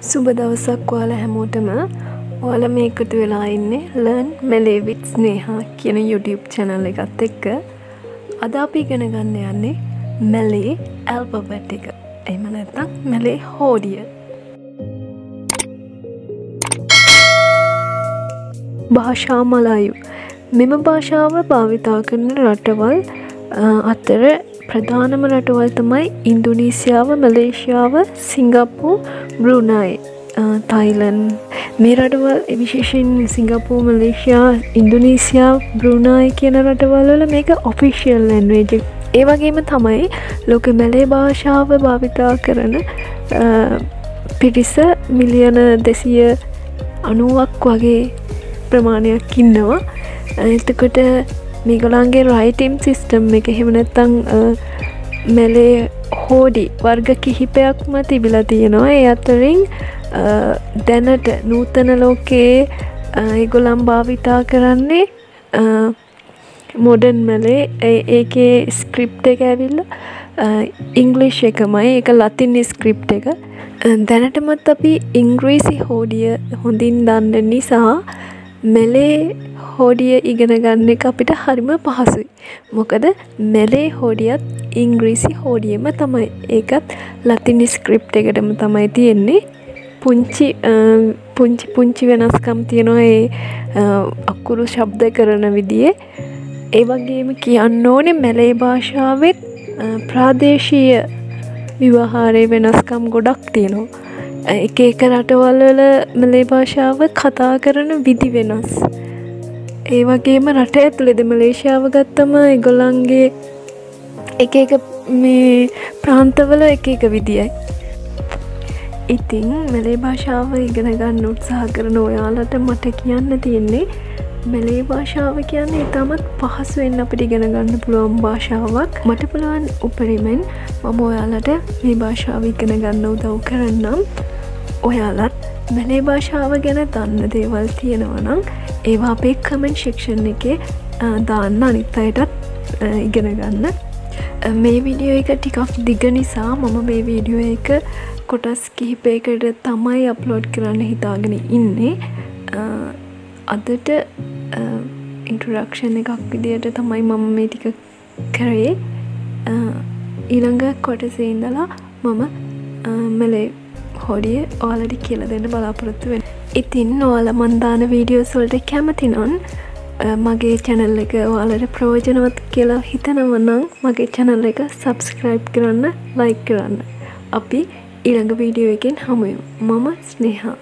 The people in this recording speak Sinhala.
සුබ දවසක් ඔයාල හැමෝටම. ඔයාල මේකට වෙලා ඉන්නේ ලර්න් මෙලේවිත් ස්නේහා කියන YouTube චැනල් එකත් එක්ක. අද අපි ඉගෙන ගන්න යන්නේ මැලේ ඇල්පබැට් එක. එම නැත්තම් මැලේ හෝඩිය. භාෂා මලායු මෙම භාෂාව භාවිතා කරන රටවල් අතර ප්‍රධානම රටවල් තමයි ඉන්දුනීසියාව මලේෂියාව සිංගප්පු බෘණයි තයිලන් මේ රටවල් විශේෂෙන් සිංගපූ මලේෂයා ඉන්දුනීසියා බෘණයි කියන රටවල්වල මේක ඔෆිෂියල් ලැන්වේජ ඒ වගේම තමයි ලෝක මැලේ භාෂාව භාවිතා කරන පිරිස මිලියන දෙසිය අනුවක් වගේ ප්‍රමාණයක් ඉන්නවා. එතකොට මේගොලාන්ගේ රයිටම් සිිස්ටම් එක හෙමනැත්තං මැලේ හෝඩි වර්ග කිහිපයක්ම තිබිලා තියෙනවා. ඒ අතරින් දැනට නූතන ලෝකයේ ඒගොලම් භාවිතා කරන්නේ මොඩන් මැලේ. ඒකේ ස්ක්‍රිප් එක ඇවිල්ල ඉංගලිෂ් එකමයි. එක ලතින් ස්ක්‍රිප් එක. දැනටමත් අපි ඉංග්‍රීසි හෝඩිය හොඳින් දන්න නිසා මෙලේ හෝඩිය ඉගෙන ගන්න එක අපිට හරිම පහසුයි. මොකද මෙලේ හෝඩියත් ඉංග්‍රීසි හෝඩියම තමයි. ඒකත් ලතින් ස්ක්‍රිප් එකටම තමයි තියෙන්නේ. පුංචි පුංචි පුංචි වෙනස්කම් තියෙනවා ඒ අකුරු ශබ්ද කරන විදියේ ඒ වගේම කියන්න ඕනෙ මැලේ භාෂාවත් ප්‍රාදේශීය විවහාරය වෙනස්කම් ගොඩක් තියෙනවා. එක එක රටවල්වල මලේ භාෂාව කතා කරන විදි වෙනස්. ඒ වගේම රට ඇතුළෙද මලේෂාව ගත්තම එගොල්ලන්ගේ එක එක මේ ප්‍රාන්තවල එක එක විදියි ඉතිං මැලේ භාෂාව ඉගෙන ගන්න උත්සාහ කරන ඔයාලට මට කියන්න තියෙන්නේ මැලේ භාෂාව කියන්නේ ඉතාමත් පහසුවෙන් අපිට ඉගෙන ගන්න පුළුවන් භාෂාවක්. මට පුළුවන් උපරිමෙන් මම ඔයාලට මේ භාෂාව ඉගෙන ගන්න උදව් කරන්නම්. ඔයාලත් මැලේ භාෂාව ගැන දන්න දේවල් තියෙනවනම් ඒවා අපේ කමෙන්් ශික්ෂන් එක දාන්න අනිත් අයටත් ඉගෙන ගන්න. මේ විඩියෝ එක ටිකක් දිග නිසා මම මේ වීඩියෝ එක කොටස් කිහිපයකට තමයි අප්ලෝඩ් කරන්න හිතාගෙන ඉන්නේ. අදට ඉන්ටරක්ෂණ එකක් විදියට තමයි මම මේ ටික කරේ. ඊළඟ කොටසේ ඉඳලා මම මෙලේ හොඩිය ඕලඩි කියල දෙන්න බලාපොරොත්තු වෙන. ඉතින් ඕල මන්දාන වීඩියෝස්වල්ට කැමතිනොන් මගේ චැනල් එක ඔයාලට ප්‍රෝජනවත් කියලා හිතනවන්නම් මගේ චැනල් එක සබස්ක්‍රයිබ් කරන්න ලයික් කරන්න. අපි ඉළඟ වීඩියෝ එකෙන් හමුයු මම ස්නේහා.